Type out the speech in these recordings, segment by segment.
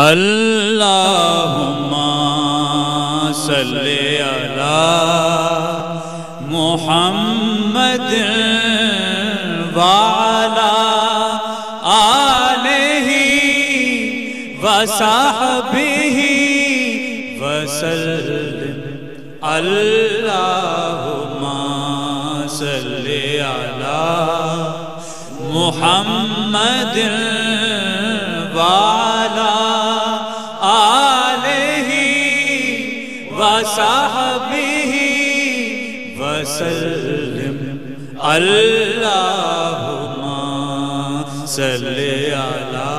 अल्लाहुम्मा मुहम्मद वाला आलिही वसाहबिही वसल्लिम अल्लाहुम्मा सल्ले अला मुहम्मद वाला। वसाहबिही वसल्लिम अल्लाहुम्मा सल्ले अला।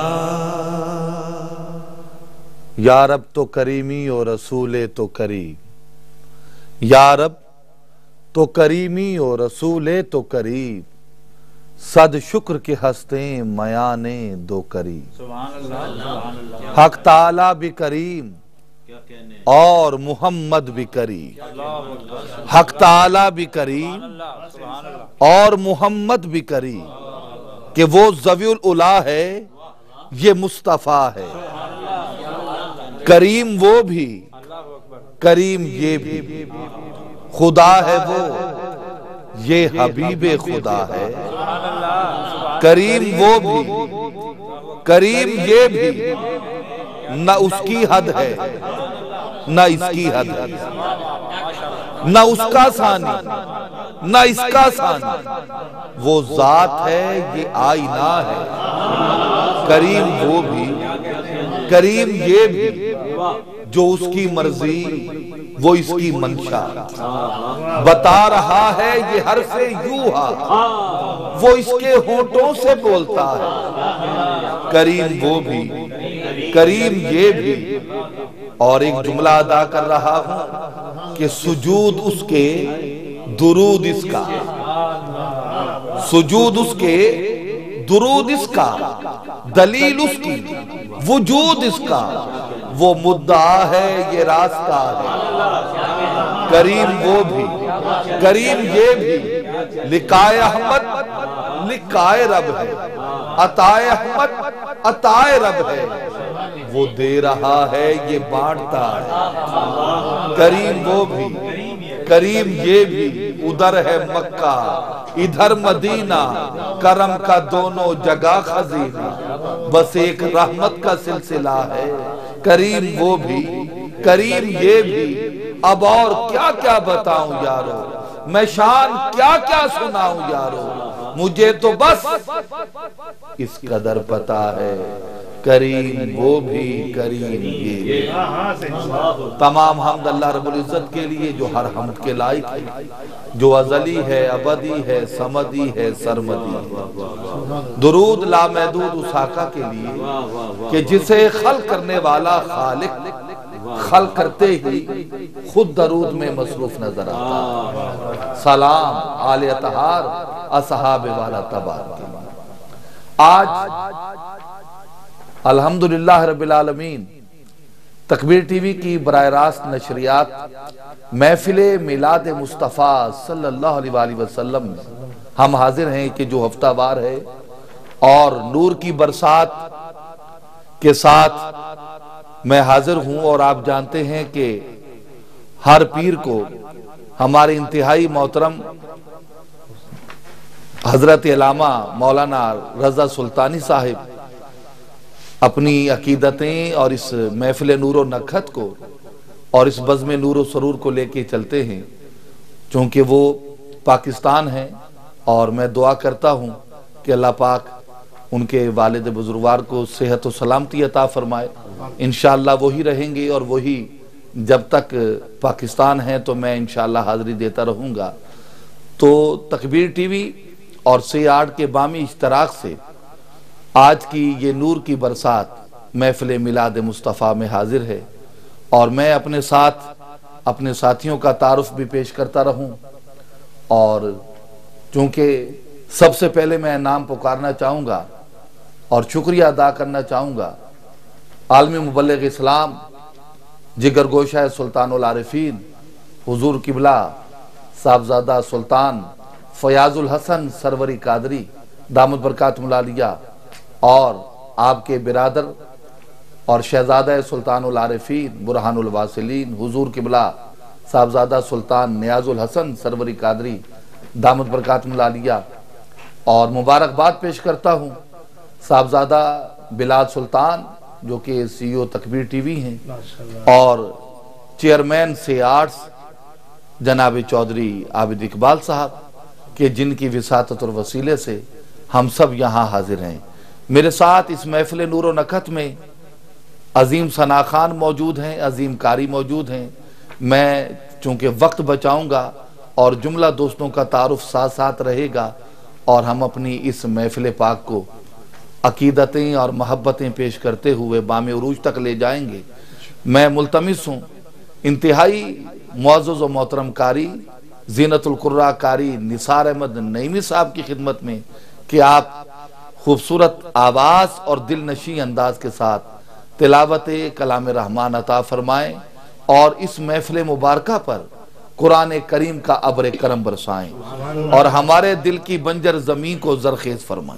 यारब तो करीमी और रसूले तो करी यारब तो करीमी और रसूले तो करीब सद शुक्र के हँसते मयाने दो करी हक ताला भी करीम। और मोहम्मद भी करी। हक ताला भी करीम और मोहम्मद भी करी कि वो जवील उला है, ये मुस्तफ़ा है। करीम वो भी, करीम ये भी। खुदा है वो, ये हबीब खुदा है। करीम वो भी, करीम ये भी, न उसकी हद है। न इसकी हद न उसका सानी, न इसका सानी। वो जात है, ये आईना है। करीम वो भी, करीम ये भी, जो उसकी मर्ज़ी, वो इसकी मंशा। बता रहा है, ये हर से यू हा। वो इसके होठों से बोलता है। करीम वो भी, करीम ये भी और एक जुमला अदा कर रहा हूँ कि सुजूद उसके दुरूद इसका। सुजूद उसके दुरूद इसका, दलील उसकी, वजूद इसका। वो मुद्दा है, ये रास्ता है। करीम वो भी, करीम ये भी। लिकाए अहमद, लिकाए रब है। अताए अहमद, अताए रब है। वो दे रहा है ये बांटता है। करीम वो भी, करीम ये भी, उधर है मक्का, इधर मदीना, करम का दोनों जगह खजीना। बस एक रहमत का सिलसिला है। करीम वो भी, करीम ये भी। अब और क्या क्या बताऊँ यारो? मैं शान क्या क्या सुनाऊं यारो? मुझे तो बस इस कदर पता है। करीम, वो भी करीम ये। तमाम हमद अल्लाह रब्बुल इज़्ज़त के लिए जो हर हमद के लायक है, जो अजली है, अबदी है, समदी है, सरमदी है। दुरूद लामहदूद उस आका के लिए कि जिसे खल करने वाला खालिक खल करते ही खुद दरूद में मसरूफ नज़र आता सलाम आल अतहार असहाब वाला तबार आज अल्हम्दुलिल्लाह रब्बिल आलमीन। तकबीर टीवी की बरह रास्त नशरियात, महफिल मिलाद मुस्तफ़ा सल्लल्लाहु अलैहि वसल्लम। हम हाजिर हैं कि जो हफ्तावार है और नूर की बरसात के साथ मैं हाजिर हूँ और आप जानते हैं कि हर पीर को हमारे इंतहाई मोहतरम हज़रत अलामा मौलाना रजा सुल्तानी साहिब अपनी अकीदतें और इस महफिल नूर नखत को और इस बज़म नूर सरूर को लेके चलते हैं। चूँकि वो पाकिस्तान है और मैं दुआ करता हूँ कि अल्लाह पाक उनके वालिद बुजुर्गवार को सेहत व सलामती अता फरमाए। इन वही रहेंगे और वही जब तक पाकिस्तान है तो मैं इन हाज़िरी देता रहूँगा। तो तकबीर टी वी और से आर्ट के बामी इश्तराक से आज की ये नूर की बरसात महफिल मिलाद मुस्तफ़ा में हाजिर है और मैं अपने साथ, अपने साथियों का तारफ भी पेश करता रहूँ। और चूँकि सबसे पहले मैं नाम पुकारना चाहूँगा और शुक्रिया अदा करना चाहूँगा, आलमी मुबलग इस्लाम, जिगर गोशा सुल्तान आरिफीन, हुजूर किबला, साहबजादा सुल्तान, फयाजुल हसन सरवरी कादरी, दामद बरकत मुलालिया और आपके बिरादर और शहजादा सुल्तान आरिफीन बुरहानुल वासिलीन हुजूर किबला साहबजादा सुल्तान न्याजुल हसन सरवरी कादरी दामद बरकात लालिया और मुबारकबाद पेश करता हूँ साहबजादा बिलाल सुल्तान जो कि सीईओ तकबीर टीवी हैं। और चेयरमैन से आर्ट्स जनाब चौधरी आबिद इकबाल साहब के जिनकी विसात और वसीले से हम सब यहाँ हाजिर हैं। मेरे साथ इस महफिल नूर नखत में अजीम सना खान मौजूद हैं, अजीम कारी मौजूद हैं। मैं चूँकि वक्त बचाऊँगा और जुमला दोस्तों का तारुफ साथ साथ रहेगा और हम अपनी इस महफिल पाक को अकीदतें और मोहब्बतें पेश करते हुए बाम उरूज तक ले जाएँगे। मैं मुलतमस हूँ। इंतहाई मुआज़ व मोहतरम कारी जीनतुल्कुर्रा कारी निसार अहमद नईमी साहब की खिदमत में कि आप खूबसूरत आवाज़ और दिल नशी अंदाज के साथ तिलावत कलाम रहमान अता फरमाएं और इस महफिल मुबारक पर कुरान करीम का अबर करम बरसाएं और हमारे दिल की बंजर जमीन को जरखेज फरमाएं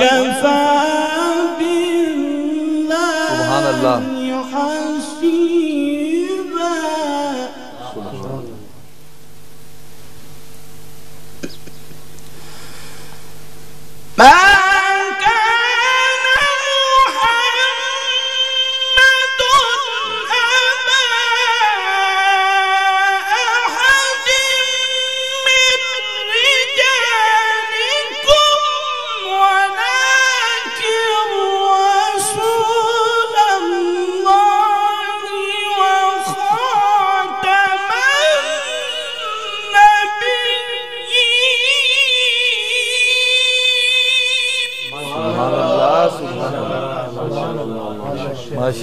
गाड़ी साहब सुबहान अल्लाह सुबहान अल्लाह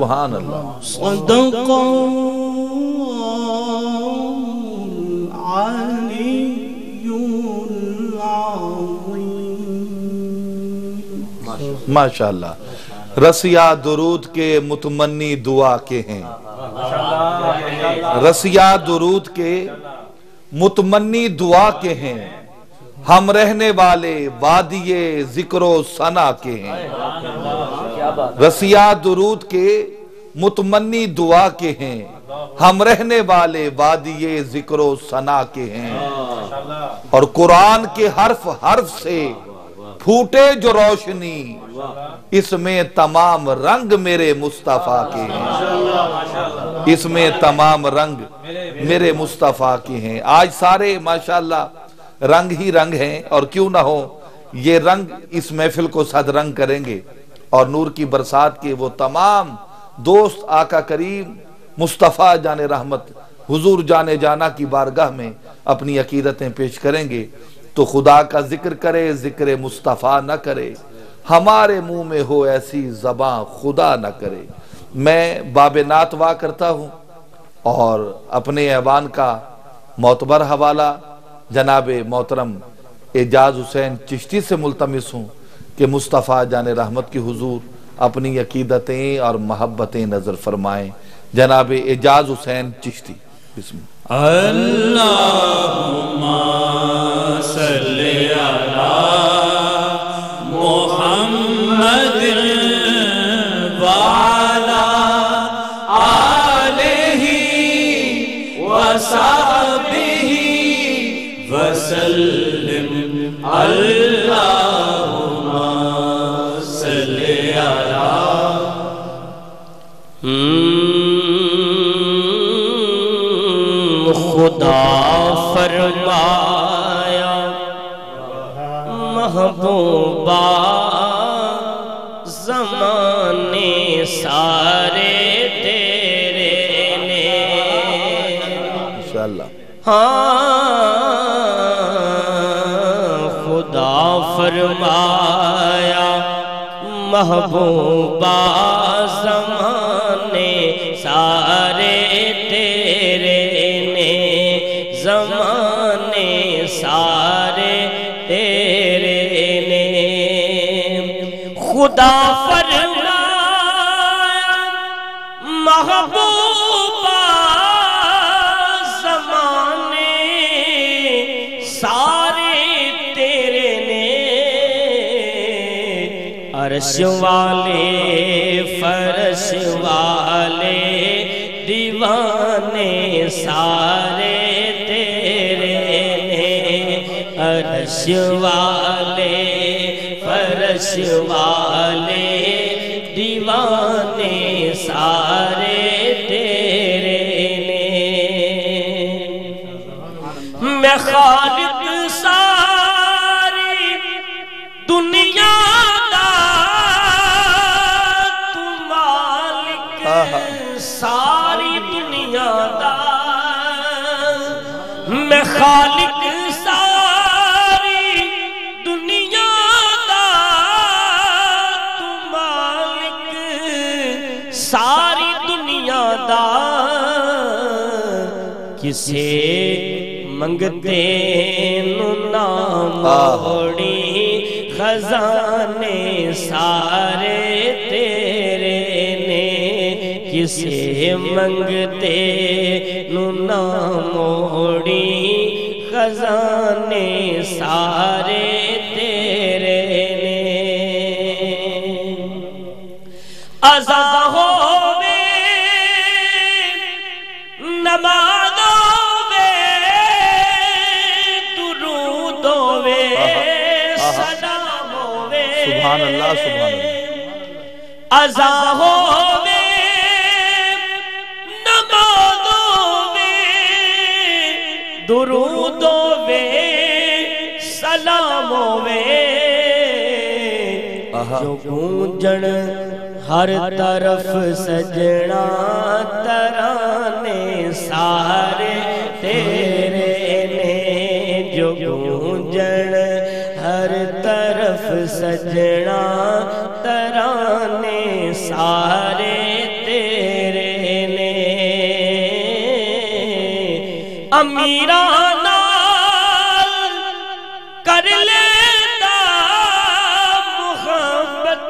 सुबहान अल्लाह माशा रसिया दरूद के मुतमनी दुआ के हैं। रसिया दरूद के मुतमनी दुआ के हैं। हम रहने वाले वादिये जिक्रो सना के हैं। रसिया दुरूद के मुतमन्नी दुआ के हैं। हम रहने वाले वादिये जिक्रो सना के हैं। और कुरान के हर्फ हर्फ से फूटे जो रोशनी इसमें तमाम रंग मेरे मुस्तफ़ा के हैं। इसमें तमाम रंग मेरे मुस्तफ़ा के हैं। आज सारे माशाल्लाह रंग ही रंग हैं। और क्यों ना हो ये रंग इस महफिल को सदरंग करेंगे। और नूर की बरसात के वो तमाम दोस्त आका करीम, मुस्तफ़ा जाने रहमत, हुजूर जाने जाना की बारगाह में अपनी अकीदतें पेश करेंगे। तो खुदा का ज़िक्र करे, ज़िक्र मुस्तफ़ा न करे। हमारे मुँह में हो ऐसी जबां खुदा न करे। मैं बाब नात वाह करता हूँ और अपने ऐवान का मोतबर हवाला, जनाब मोहतरम एजाज हुसैन चिश्ती से मुलतमस हूँ। कि मुस्तफ़ा जान रहमत की हुजूर अपनी अकीदतें और मोहब्बतें नज़र फरमाएँ। जनाब एजाज हुसैन चिश्ती अल्लाहुम्मा खुदा फरमाया महबूबा जमाने सारे तेरे ने। हाँ खुदा फरमाया महबूबा जमाने सारे तेरे ने खुदा फरमाया, महबूबा जमाने सारे तेरे ने अरश वाले, फरश वाले, दीवाने सारे अरश वाले फरश वाले। किसे मंगते नु मोड़ी खजाने सारे तेरे ने। किसे मंगते नु मोड़ी खजाने सारे तेरे ने। अजा सुभान अल्लाह सुभान अल्लाह होवे नमाज़ दुरूद सलाम जो हर तरफ़ सजना तराने सारे तेरे सजना तराने सारे तेरे ने। अमीरा कर लेता मुहब्बत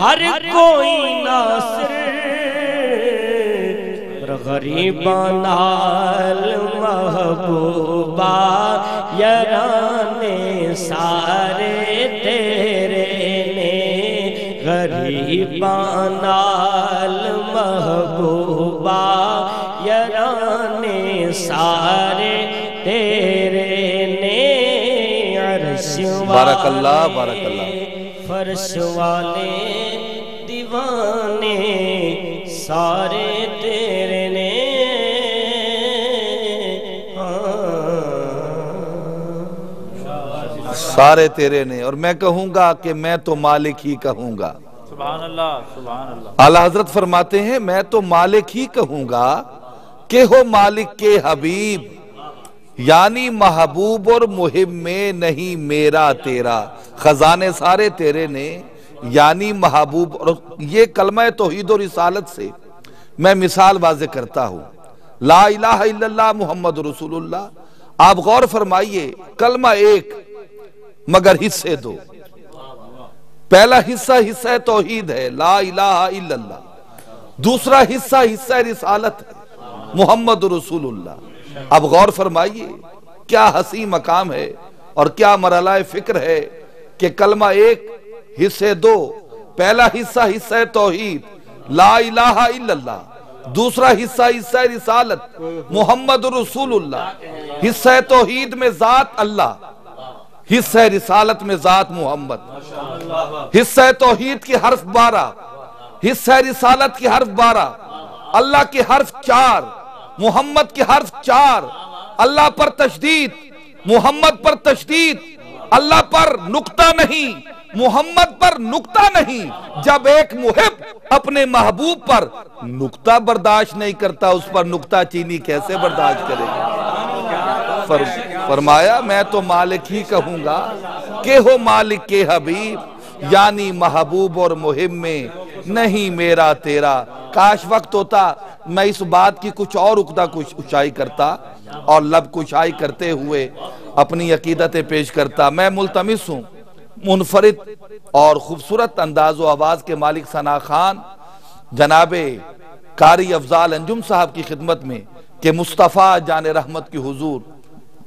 हर कोई नासिर। गरीबानाल महबूबा यराने सारे तेरे ने गरीबा नाल महबूबा यराने सारे तेरे ने अर्श बारकल्लाह, बारकल्लाह। फर्श वाले दीवाने सारे तेरे सारे तेरे ने और मैं कहूँगा कि मैं तो मालिक ही कहूँगा। अल्लाह आला हज़रत फरमाते हैं मैं तो मालिक ही कहूँगा के हो मालिक के हबीब यानी महबूब और मुहिम में नहीं मेरा तेरा खजाने सारे तेरे ने यानी महबूब और ये कलमा तोहीद और रिसालत से मैं मिसाल वाज करता हूँ। ला इल्लल्लाह मोहम्मद रसूलुल्लाह। आप गौर फरमाइए कलमा एक मगर हिस्से दो। पहला हिस्सा हिस्सा तोहीद है, ला इलाहा इल्लल्लाह। दूसरा हिस्सा हिस्सा रिसालत है, मोहम्मद रसूलुल्लाह। अब गौर फरमाइए, क्या हसी मकाम है और क्या मरला फ़िक्र है कि कलमा एक, हिस्से दो, पहला हिस्सा हिस्सा तोहीद, ला इलाहा इल्लल्लाह। दूसरा हिस्सा हिस्सा रिसालत, मोहम्मद रसूलुल्लाह। हिस्सा तोहीद में जात अल्लाह हिस्सा रिसालत में जात मोहम्मद। हिस्सा तोहहीद की हर्फ बारह। हिस्सा रिसालत की हर्फ बारह। अल्लाह की हर्फ चार, मोहम्मद की हर्फ चार। अल्लाह पर तशदीद, मोहम्मद पर तशदीद। अल्लाह पर नुकता नहीं, मोहम्मद पर नुकता नहीं। जब एक मुहिब अपने महबूब पर नुकता बर्दाश्त नहीं करता, उस पर नुकता चीनी कैसे बर्दाश्त करेगा? फरमाया, मैं तो मालिक ही कहूँगा के हो मालिक के हबीब, यानी महबूब और मुहिम में नहीं मेरा तेरा। काश वक्त होता, मैं इस बात की कुछ और उकदा कुछ ऊंचाई करता और लब कुशाई करते हुए अपनी अकीदतें पेश करता। मैं मुलतमिस हूँ, मुनफरद और खूबसूरत अंदाज आवाज़ के मालिक सना खान, जनाबे कारी अफजाल अंजुम साहब की खिदमत में, कि मुस्तफ़ा जान रहमत की हुजूर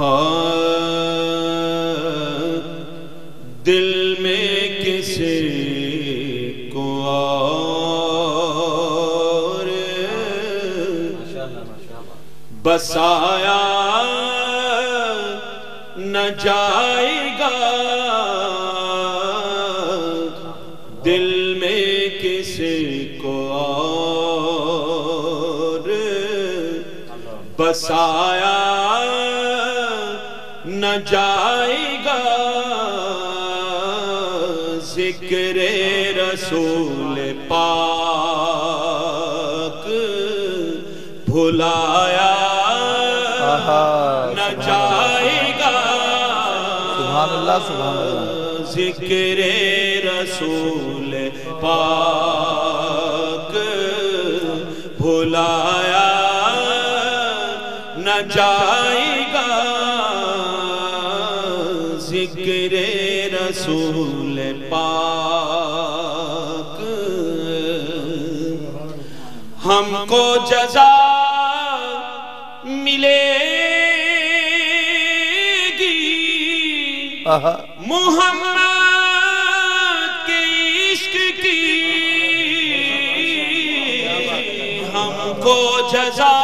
हाँ। दिल में किसी को और बसाया न जाएगा। दिल में किसी को और बसाया न जाएगा। ज़िक्र रसूल पाक भुलाया न जाएगा। सुभान अल्लाह सुभान अल्लाह। ज़िक्र रसूल पाक भुलाया न जाएगा। रसूल पाक। हमको जजा मिलेगी। मोहम्मद के इश्क की। हमको जजा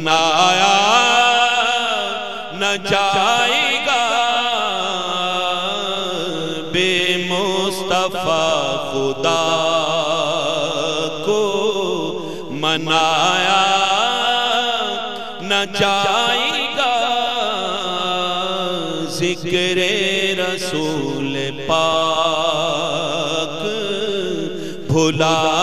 मनाया न जाएगा। बेमुस्तफा खुदा को मनाया न जाएगा। ज़िक्र रसूल पाक भुलाया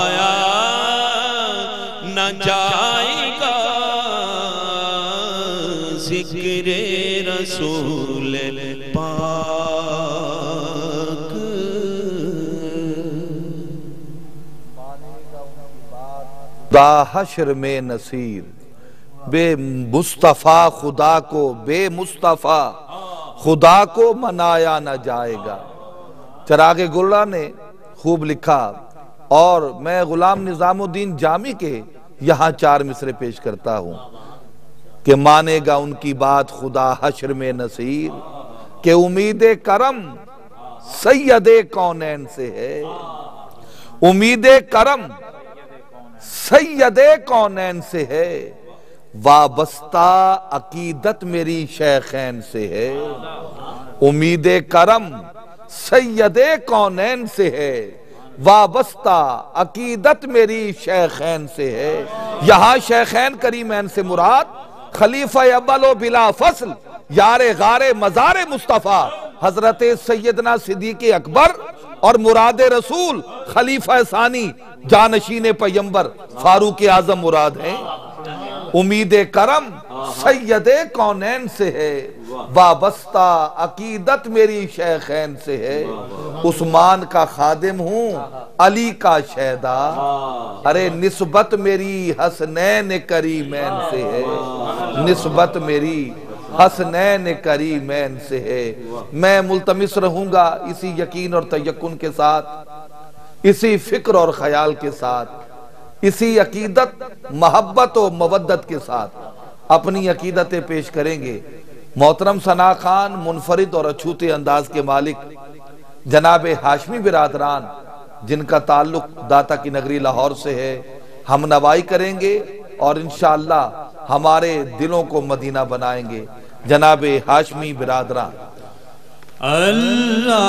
खुदा हशर में नसीर। बे मुस्तफ़ा खुदा को, बे मुस्तफ़ा, खुदा को मनाया न जाएगा। चराग गुल्ला ने खूब लिखा, और मैं गुलाम निजामुद्दीन जामी के यहाँ चार मिसरे पेश करता हूँ, कि मानेगा उनकी बात खुदा हशर में नसीर, के उम्मीद करम सैयद कौनैन से है। उम्मीद करम सैयद कौनैन से है? वाबस्ता अकीदत मेरी शेखैन से है। उम्मीद करम सैयद कौनैन से है। वाबस्ता अकीदत मेरी शेखैन से है। यहाँ शेखैन करीमैन से मुराद, खलीफा अब्बल बिला फ़सल यारे गारे मज़ार मुस्तफ़ा, हज़रत सैदना सिद्दीक अकबर और मुराद रसूल खलीफा सानी जानशीन पैम्बर फारूक आज़म मुराद हैं। उम्मीद करम, सैयद कौनैन से है। वाबस्ता अकीदत मेरी शेखैन से है। उस्मान का खादिम हूँ, अली का शहदा। अरे निस्बत मेरी हसनैन करीमैन से है। निस्बत मेरी हसनैन करीमैन से है। मैं मुलतमिस रहूँगा इसी यकीन और तयकुन के साथ। इसी फ़िक्र और ख्याल के साथ, इसी अकीदत, मोहब्बत और मवद्दत के साथ अपनी अकीदतें पेश करेंगे। मोहतरम सना खान, मुनफरिद और अछूते अंदाज के मालिक, जनाब हाशमी बिरादरान, जिनका ताल्लुक दाता की नगरी लाहौर से है, हम नवाई करेंगे और इनशाला हमारे दिलों को मदीना बनाएँगे। जनाब हाशमी बिरादरान। अल्लाहुम्मा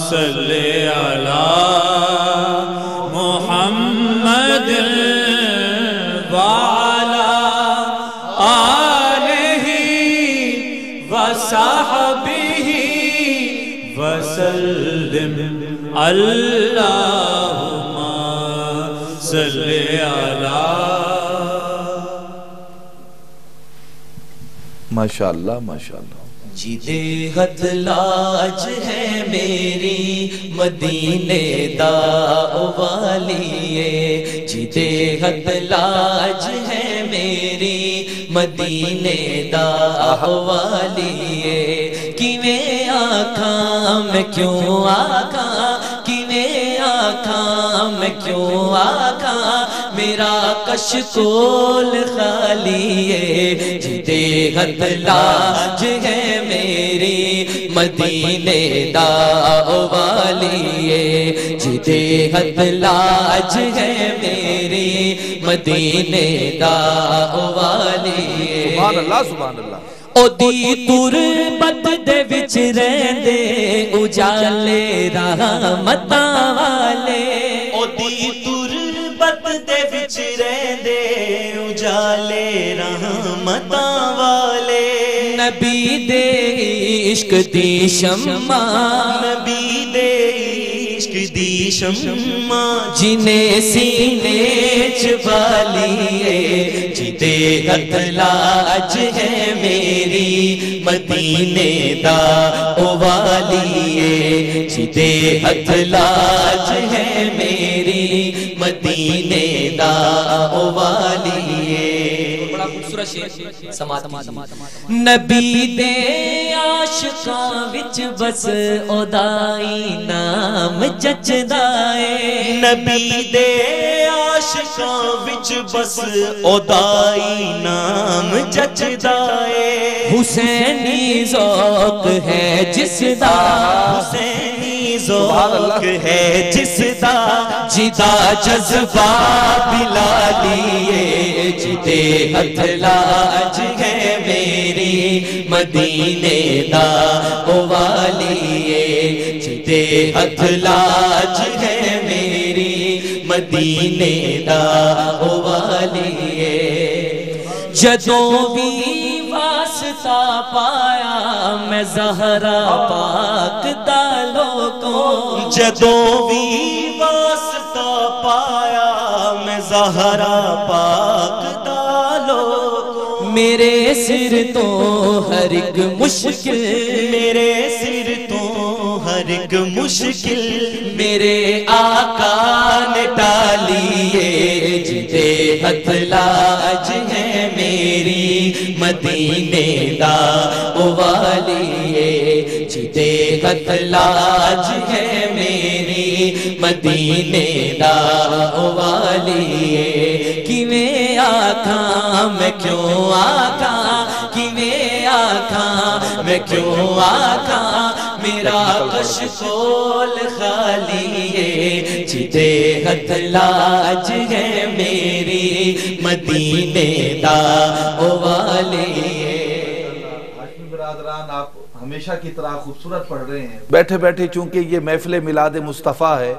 सल्ले अला मुहम्मद वाला आलिही वसहबिही वसल्लिम अल्लाहुम्मा सल्ले अला। माशाल्लाह। जिदे हथ लाज है मेरी, मदीने दा वालिए जिदे हथ लाज है मेरी, मदीने दा वालिए किवें आखा मैं क्यों आखा, किवें आखा मैं क्यों आखा? मेरा कश कोल खालिए जिदे हथ लाज है मेरी मदीने दा ओ वालिए जिदे हथ लाज है मेरी मदीने दा ओ वालिए सुभान अल्लाह सुभान अल्लाह ओदी तुरबत दे विच रहंदे उजाले रहमतां वाले। विच रहंदे उजाले रहमतां वाले। नबी दे इश्क दी शम्मा। नबी दे इश्क दी शम्मा। जिन्हें सीने च वालिए जिदे हथ लाज है मेरी मदीने दा ओ वालिए जिदे हथ लाज है मेरी मदीने दा ओ वालिए बड़ा खूबसूरत शेर समात नबी दे आशिकां विच बस ओदाई नाम जचदा ਏ नबी दे आशिकां विच बस ओदाई नाम जचदा ए हुसैनी ज़ौक है जिसदा। हुसैनी ज़ौक है जिसदा जिदा जज्बा बिलालिए जिदे हथ लाज है मेरी मदीने दा ओ वालिए जिदे हथ है मेरी मदीने दा ओ वालिए जदों भी वास्ता पाया मैं जहरा पाक दा लोगों जदों भी वास्ता पाया। मैं जहरा पाक दालो मेरे सिर तो हर एक मुश्किल। मेरे सिर तो हर एक मुश्किल। मेरे आका ने जिदे हथ लाज है मेरी, मदीने वालिए किवें आखा, मैं क्यों आखा? किवें आखा, मैं क्यों आखा? मेरा कश कोल खाली जिदे हथ लाज है मेरी, मदीने दा हमेशा की तरह खूबसूरत पढ़ रहे हैं। बैठे बैठे चूँकि ये महफिल मिलाद मुस्तफ़ा है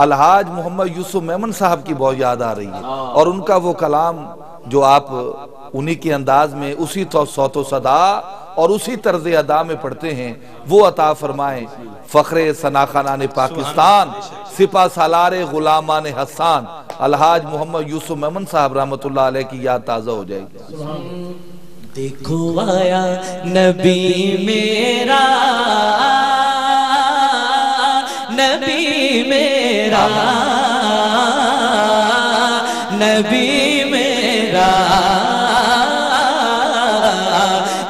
अलहाज मोहम्मद यूसुफ मेमन साहब की बहुत याद आ रही है। और उनका वो कलाम जो आप उन्हीं के अंदाज में उसी तो सौतो सदा और उसी तर्ज अदा में पढ़ते हैं वो अता फरमाए फ़ख्र सनाखाना ने पाकिस्तान सिपा सालार गुलामा ने हसान अलहाज मोहम्मद यूसुफ मेमन साहब रहमतुल्लाह अलैह की याद ताज़ा हो जाएगी। देखो आया नबी मेरा। नबी मेरा। नबी मेरा।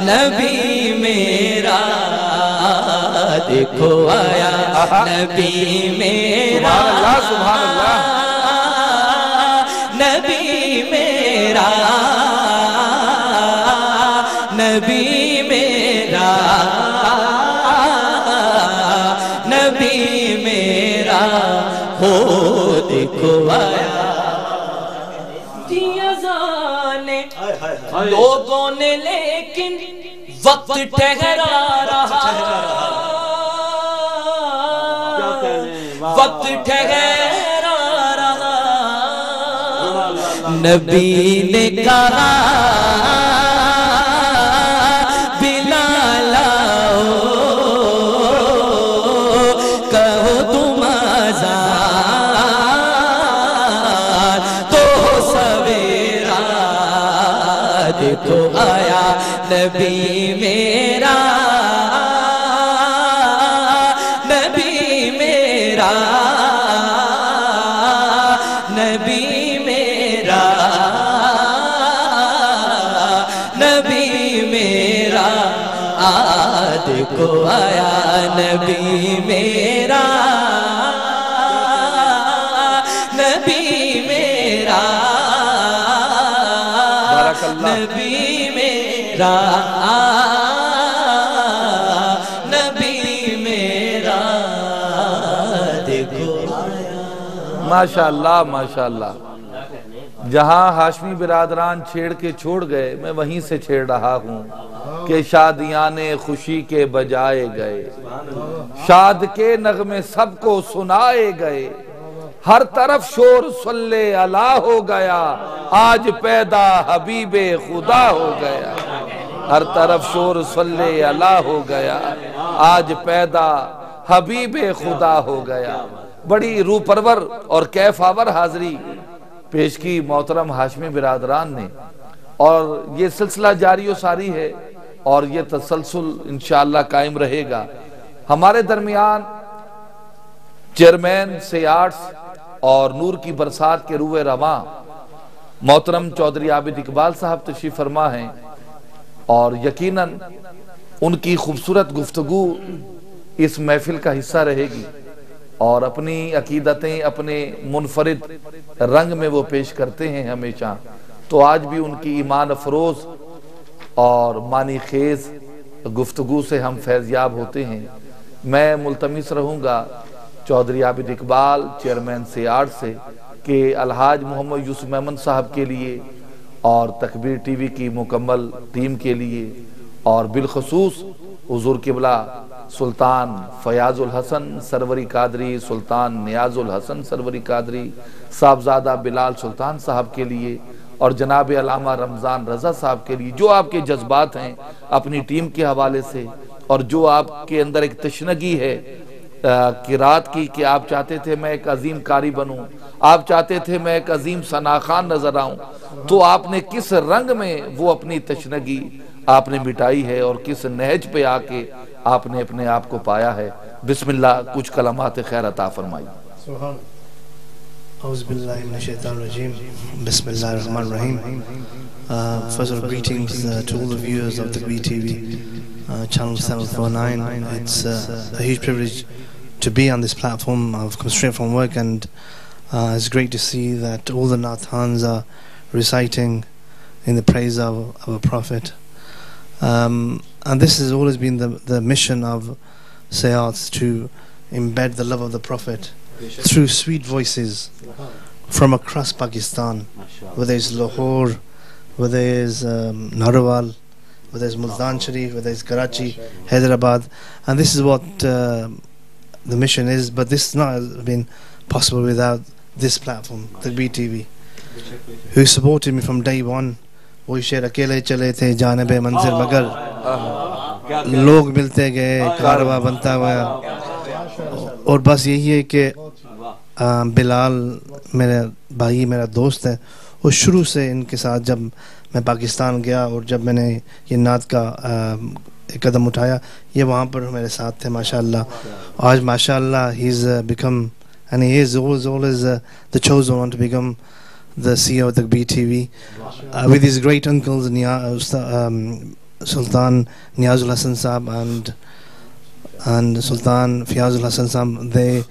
नबी मेरा। देखो आया नबी मेरा। सुभान अल्लाह, नबी मेरा। नबी मेरा नबी मेरा हो देखो आया लोगों ने लेकिन वक्त ठहरा रहा। वक्त ठहरा रहा। नबी ने कहा नबी मेरा नबी मेरा, देखो। माशाल्लाह माशाल्लाह। जहाँ हाशमी बिरादरान छेड़ के छोड़ गए, मैं वहीं से छेड़ रहा हूँ कि शादियाँ ने खुशी के बजाए गए, शाद के नगमे सबको सुनाए गए। हर तरफ़ शोर सल्ले अला हो गया, आज पैदा हबीबे खुदा हो गया। हर तरफ़ शोर सल्ले अला हो गया, आज पैदा हबीबे खुदा हो गया। बड़ी रूपरवर और कैफावर हाजरी पेश की मोहतरम हाशमी बिरादरान ने। और ये सिलसिला जारी सारी है, और ये तसलसल इंशाल्लाह कायम रहेगा। हमारे दरमियान चेयरमैन से आर्ट्स और नूर की बरसात के रूए रवा। मोहतरम चौधरी आबिद इकबाल साहब तशरीफ़ फरमा हैं और यकीनन उनकी खूबसूरत गुफ्तगु इस महफिल का हिस्सा रहेगी और अपनी अकीदतें, अपने मुनफरद रंग में वो पेश करते हैं हमेशा। तो आज भी उनकी ईमान अफरोज और मानी खेज गुफ्तगु से हम फैज़याब होते हैं। मैं मुलतमिस रहूँगा चौधरी आबिद इकबाल, चेयरमैन से आर्ट से, कि अलहाज मोहम्मद यूसुफ मेमन साहब के लिए और तकबीर टीवी की मुकम्मल टीम के लिए और बिलखसूस हजूर किबला सुल्तान फयाजुल हसन सरवरी कादरी, सुल्तान नियाजुल हसन सरवरी कादरी, साहबजादा बिलाल सुल्तान साहब के लिए और जनाब अलामा रमज़ान रज़ा साहब के लिए, जो आपके जज्बात हैं अपनी टीम के हवाले से और जो आपके अंदर एक तशनगी है कि रात की कि आप चाहते थे मैं एक अजीम कारी बनूं। आप चाहते थे मैं एक अजीम सनाखान नज़र आऊँ। तो आपने किस रंग में वो अपनी तशनगी आपने मिटाई है और किस नहज पे आके आपने अपने आप को पाया है? बिस्मिल्लाह कुछ कलमात खैर अता फरमाई। uh, channel 749. It's uh, a huge privilege to be on this platform. I've come straight from work, and uh, it's great to see that all the Nathans are reciting in the praise of, of a prophet. Um, and this has always been the, the mission of Sayats to embed the love of the Prophet through sweet voices from across Pakistan, whether it's Lahore, whether it's um, Narwal, whether it's Multan Sharif, whether it's Karachi, Hyderabad. And this is what uh, the mission is, but this has not been possible without this platform, the BTV, who supported me from day one. वो शेर अकेले चले थे जानब मंजिल मगर लोग मिलते गए कारवा बनता गया और बस यही है कि बिलाल मेरा भाई मेरा दोस्त है वो शुरू से इनके साथ जब मैं पाकिस्तान गया और जब मैंने ये नात का कदम उठाया ये वहाँ पर मेरे साथ थे माशाल्लाह आज माशाल्लाह he is become and he is always always uh, the chosen one to become the CEO of the BTV uh, with his great uncles um, Sultan Niazul Hassan Saab and and Sultan Fiazul Hassan Saab they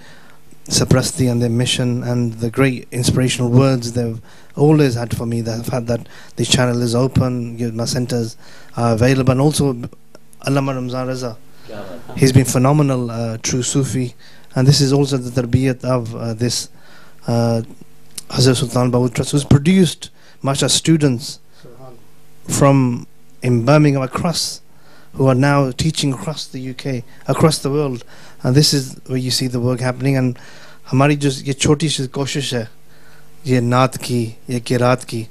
suppressed the and their mission and the great inspirational words they've always had for me the fact that this channel is open my centers are available and also Allama Ramzan Raza he's been phenomenal uh, true Sufi and this is also the tarbiyat of uh, this uh, Hazrat Sultan Baud Trust who's produced Masha students from in Birmingham across who are now teaching across the UK across the world and this is where you see the work happening and हमारी जो ये छोटी सी कोशिश है ये नात की ये किरात की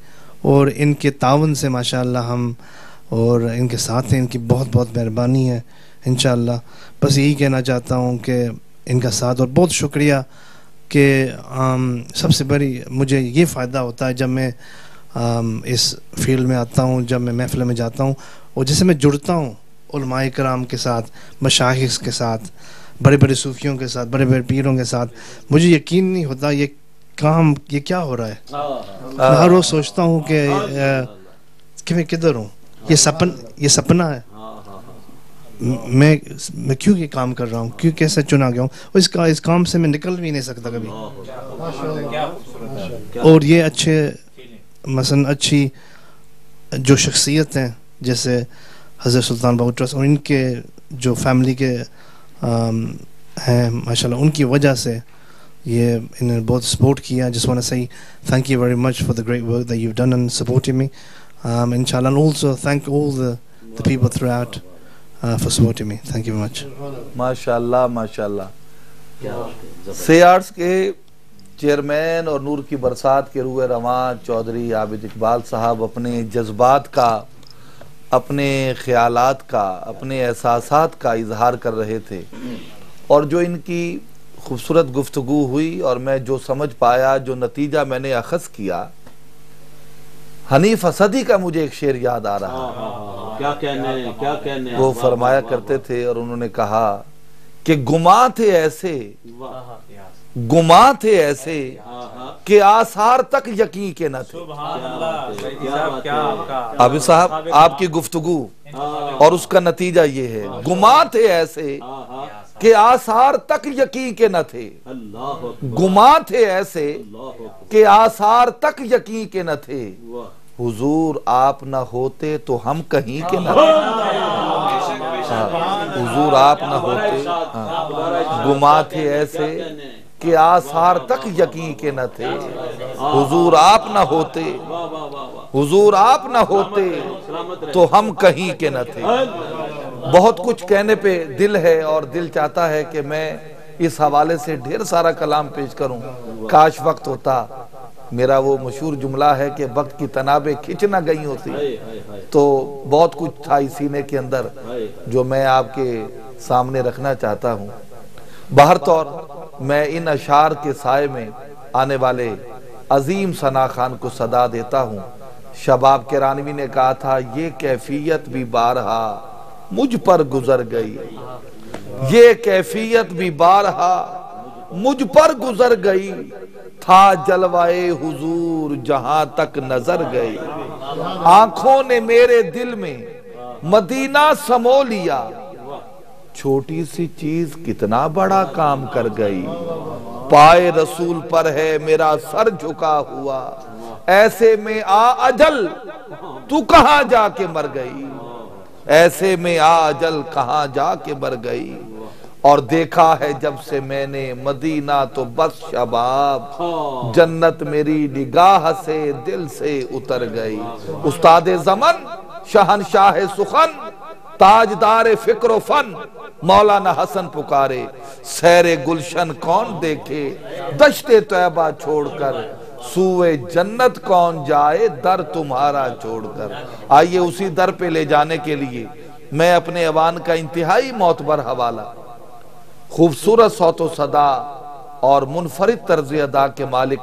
और इनके तावन से माशाल्लाह हम और इनके साथ हैं इनकी बहुत बहुत मेहरबानी है इन बस यही कहना चाहता हूँ कि इनका साथ और बहुत शुक्रिया कि सबसे बड़ी मुझे ये फ़ायदा होता है जब मैं आम, इस फ़ील्ड में आता हूँ जब मैं महफिल में जाता हूँ और जैसे मैं जुड़ता हूँ उलमाए कराम के साथ मशाइख के साथ बड़े बड़े सूफियों के साथ बड़े बड़े पीरों के साथ। मुझे यकीन नहीं होता ये काम ये क्या हो रहा है। मैं हर रोज़ सोचता हूँ कि कि मैं किधर हूँ। ये सपन ये सपना है। मैं मैं क्यों ये काम कर रहा हूँ? क्यों कैसे चुना गया हूँ? और इसका इस काम से मैं निकल भी नहीं सकता कभी। और ये अच्छे मसन अच्छी जो शख्सियत हैं जैसे हज़रत सुल्तान बाबू ट्रस्ट और इनके जो फैमिली के हैं माशाल्लाह उनकी वजह से ये इन्होंने बहुत सपोर्ट किया। जिस वांट सही thank you very much for the great work that you done and supporting me um, inshallah and also thank all the, the people throughout uh, for supporting me. Thank you very much. माशाल्लाह माशाल्लाह सेयार्स के chairman और नूर की बरसात के रूए रवान चौधरी आबिद इकबाल साहब अपने जज्बात का अपने ख्यालात का अपने एहसासात का इजहार कर रहे थे और जो इनकी खूबसूरत गुफ्तगु हुई और मैं जो समझ पाया जो नतीजा मैंने अखज़ किया हनीफ असदी का मुझे एक शेर याद आ रहा है। क्या कहने क्या कहने वो फरमाया करते थे और उन्होंने कहा कि गुमा थे ऐसे गुमा थे ऐसे हाँ, हाँ, कि आसार तक यकीन के न थे। क्या अभी साहब आपकी गुफ्तगु और उसका नतीजा ये है गुमा थे ऐसे हाँ, हाँ, कि आसार तक यकीन के न थे। गुमा थे ऐसे के आसार तक यकीन के न थे। हुजूर आप न होते तो हम कहीं के न थे। हाँ, हुजूर आप न होते। हाँ, गुमा थे ऐसे के आसार तक यकीन के न थे। हुजूर आप न होते। हुजूर आप न होते तो हम कहीं के न थे। बहुत कुछ कहने पे दिल है और दिल चाहता है कि मैं इस हवाले से ढेर सारा कलाम पेश करूँ। काश वक्त होता, मेरा वो मशहूर जुमला है कि वक्त की तनाबे खिंच ना गई होती। तो बहुत कुछ था इस सीने के अंदर जो मैं आपके सामने रखना चाहता हूँ। बाहर तौर, मैं इन अशार के साय में आने वाले अजीम सना खान को सदा देता हूँ। शबाब के रानवी ने कहा था, ये कैफियत भी बारहा मुझ पर गुजर गई। ये कैफियत भी बारहा मुझ पर गुजर गई। था जलवाए हुजूर जहाँ तक नज़र गई। आँखों ने मेरे दिल में मदीना समो लिया। छोटी सी चीज़ कितना बड़ा काम कर गई। पाए रसूल पर है मेरा सर झुका हुआ। ऐसे में आ अजल, तू कहाँ जाके मर गई? ऐसे में आ अजल कहाँ जाके मर गई? और देखा है जब से मैंने मदीना तो बस शबाब। जन्नत मेरी निगाह से दिल से उतर गई। उस्ताद जमन शहनशाह सुखन ताजदार फ़िक्र फन मौलाना हसन पुकारे। सैरे गुलशन कौन देखे? दश्ते तैबा छोड़कर सुए जन्नत कौन जाए, दर तुम्हारा छोड़कर आइए उसी दर पे ले जाने के लिए, मैं अपने अवान का इंतहाई मोतबर हवाला। खूबसूरत सौतो सदा और मुनफरिद तर्ज अदा के मालिक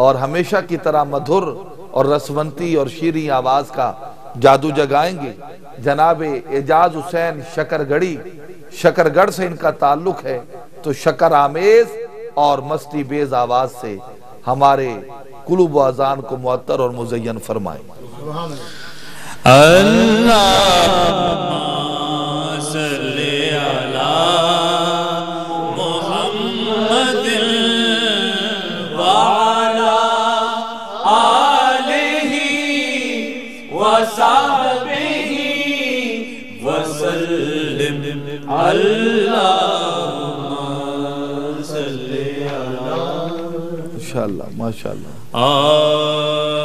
और हमेशा की तरह मधुर और रसवंती और शीरी आवाज़ का जादू जगाएँगे। जनाब एजाज हुसैन शकरगढ़ी, शकरगढ़ से इनका ताल्लुक है तो शकर आमेज और मस्ती बेज आवाज़ से हमारे कुलूब अजान को मुअत्तर और मुजयन फरमाए। अल्लाह। माशाल्लाह आ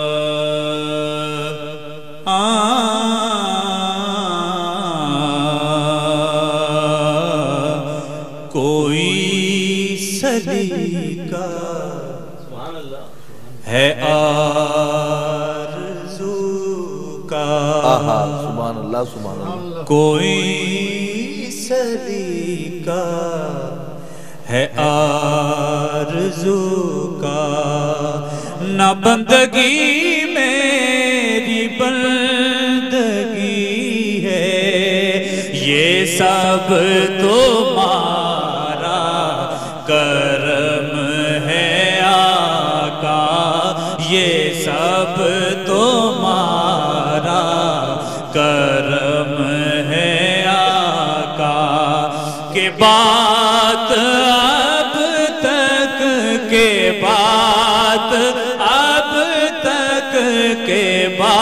कोई सलीका है आरज़ू का सुभान अल्लाह अल्लाह कोई सलीका है आरज़ू का। न बंदगी मेरी बंदगी है। ये सब तो मारा करम है आका। ये सब तुम्हारा करम है आका। के बात के बात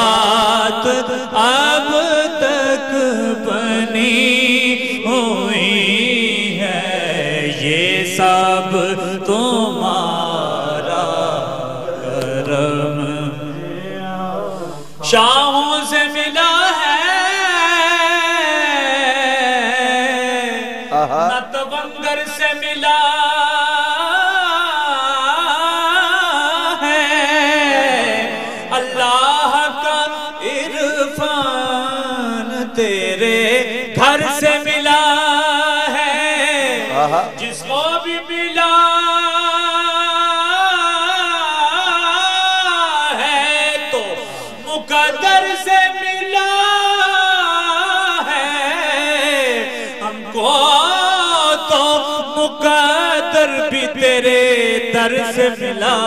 से मिला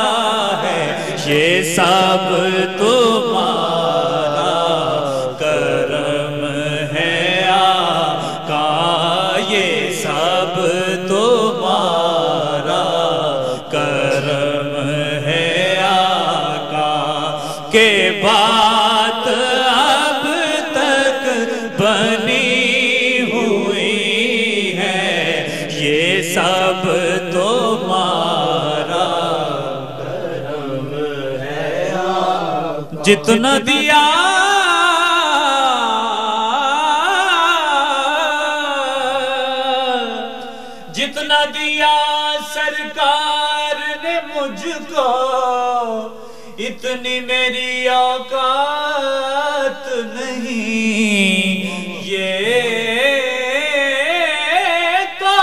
है। ये सब तुम्हारा करम है ये सब तुम्हारा करम है के बात जितना दिया। जितना दिया सरकार ने मुझको इतनी मेरी औकात नहीं। ये तो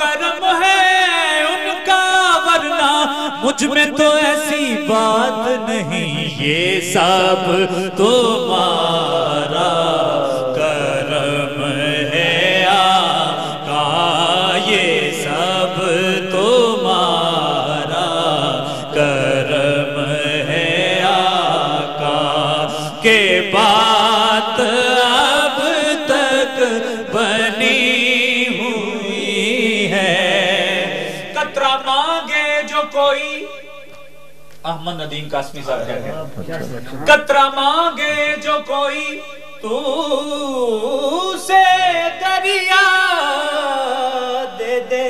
कर्म है उनका वरना मुझमें तो ऐसी बात नहीं। ये सब तुम्हारा नदीम कासमी साहब कहते हैं। कतरा मांगे जो कोई तू से दरिया दे दे।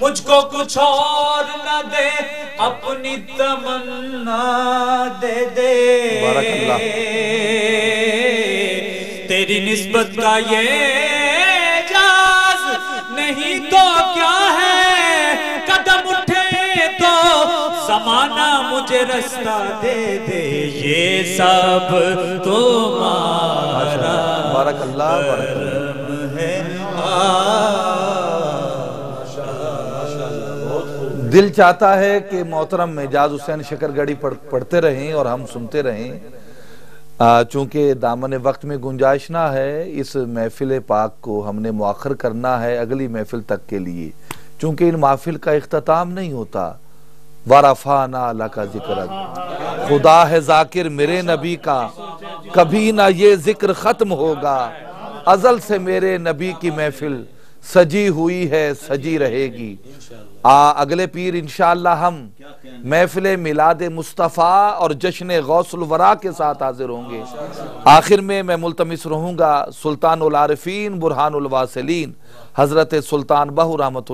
मुझको कुछ और न दे अपनी तमन्ना दे दे। तेरी निस्बत का ये मुझे रास्ता दे दे ये सब तुम्हारा बारकल्लाह। करम है। दिल चाहता है कि मोहतरम मेजाज हुसैन शकरगढ़ी पढ़, पढ़ते रहें और हम सुनते रहें। चूँकि दामन वक्त में गुंजाइश ना है इस महफिल पाक को हमने मुआखर करना है अगली महफिल तक के लिए। चूँकि इन महफिल का अख्ताम नहीं होता वारफा ना अल्लाह का ज़िक्र। खुदा है जाकिर मेरे नबी का। कभी ना ये ज़िक्र खत्म होगा। अजल से मेरे नबी की महफिल सजी हुई है, सजी रहेगी। आ, अगले पीर इंशाल्लाह हम महफिल मिलाद मुस्तफ़ा और जश्न गौसल वरा के साथ हाजिर होंगे। आखिर में मैं मुलतमिस रहूँगा सुल्तान आरफीन हज़रत सुल्तान बहू रहमत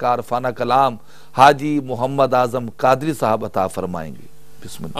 का अरफाना कलाम हाजी मोहम्मद आज़म कादरी साहब अता फरमाएँगे। बिस्मिल्लाह।